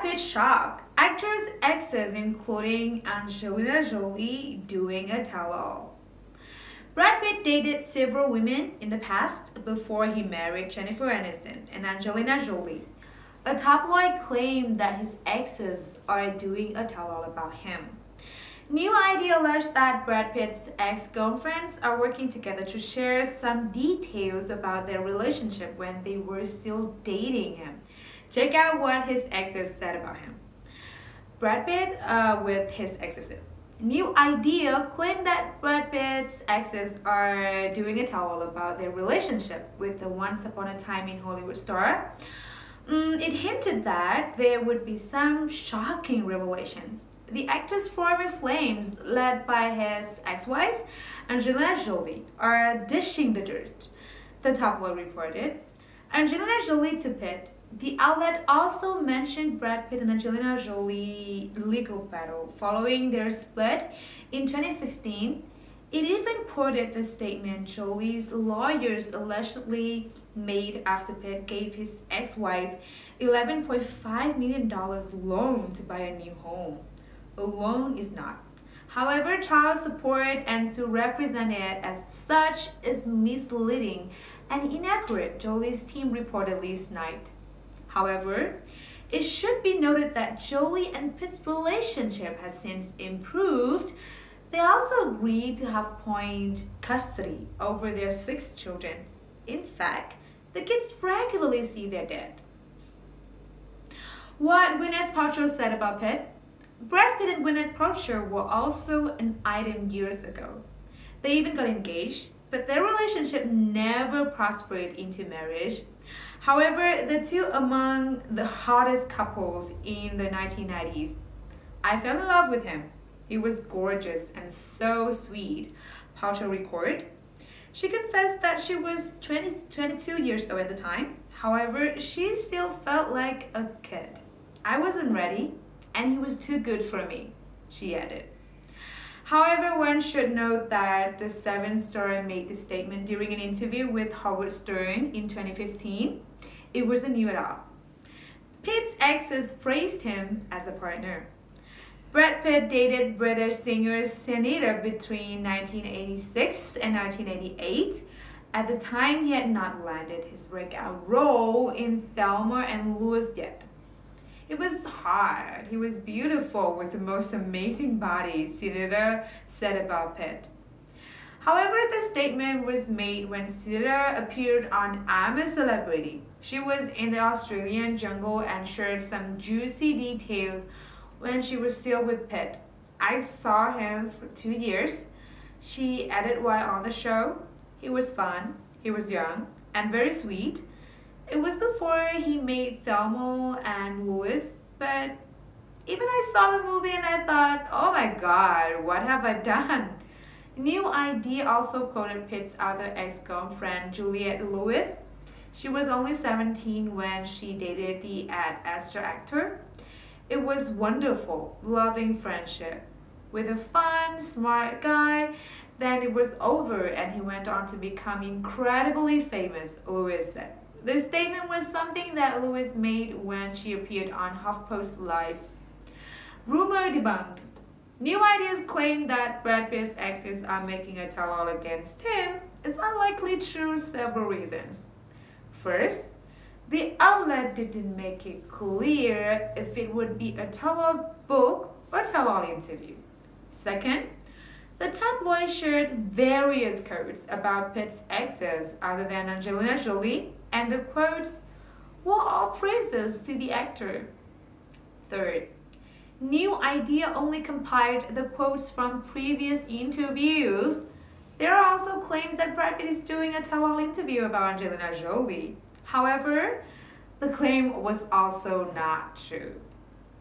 Brad Pitt shock. Actors' exes, including Angelina Jolie, doing a tell-all. Brad Pitt dated several women in the past before he married Jennifer Aniston and Angelina Jolie. A tabloid claimed that his exes are doing a tell-all about him. New Idea alleged that Brad Pitt's ex-girlfriends are working together to share some details about their relationship when they were still dating him. Check out what his exes said about him. Brad Pitt uh, with his exes. New Idea claimed that Brad Pitt's exes are doing a tell-all about their relationship with the Once Upon a Time in Hollywood star. Mm, it hinted that there would be some shocking revelations. The actor's former flames, led by his ex-wife, Angelina Jolie, are dishing the dirt, the tabloid reported. Angelina Jolie to Pitt the outlet also mentioned Brad Pitt and Angelina Jolie legal battle following their split in 2016. It even quoted the statement Jolie's lawyers allegedly made after Pitt gave his ex-wife $11.5 million loan to buy a new home. A loan is not. However, child support and to represent it as such is misleading and inaccurate, Jolie's team reported last night. However, it should be noted that Jolie and Pitt's relationship has since improved. They also agreed to have joint custody over their six children. In fact, the kids regularly see their dad. What Gwyneth Paltrow said about Pitt? Brad Pitt and Gwyneth Paltrow were also an item years ago. They even got engaged, but their relationship never prospered into marriage. However, the two among the hottest couples in the 1990s. I fell in love with him. He was gorgeous and so sweet, Paltrow recorded. She confessed that she was 20, 22 years old at the time. However, she still felt like a kid. I wasn't ready, and he was too good for me, she added. However, one should note that the Seven star made this statement during an interview with Howard Stern in 2015. It wasn't new at all. Pitt's exes praised him as a partner. Brad Pitt dated British singer Sinitta between 1986 and 1988. At the time, he had not landed his breakout role in Thelma and Louise yet. It was hard. He was beautiful with the most amazing body, Sinitta said about Pitt. However, the statement was made when Sinitta appeared on I'm a Celebrity. She was in the Australian jungle and shared some juicy details when she was still with Pitt. I saw him for two years. She added while on the show. He was fun, he was young, and very sweet. It was before he made Thelma and Louise, but even I saw the movie and I thought, oh my god, what have I done? New Idea also quoted Pitt's other ex-girlfriend, Juliette Lewis. She was only 17 when she dated the Ad Astra actor. It was wonderful, loving friendship. With a fun, smart guy, then it was over and he went on to become incredibly famous, Lewis said. This statement was something that Lewis made when she appeared on HuffPost Live. Rumor debunked. New Ideas claim that Brad Pitt's exes are making a tell-all against him is unlikely true for several reasons. First, the outlet didn't make it clear if it would be a tell-all book or tell-all interview. Second, the tabloid shared various quotes about Pitt's exes other than Angelina Jolie and the quotes were all praises to the actor. Third, New Idea only compiled the quotes from previous interviews. There are also claims that Brad Pitt is doing a tell-all interview about Angelina Jolie. However, the claim was also not true.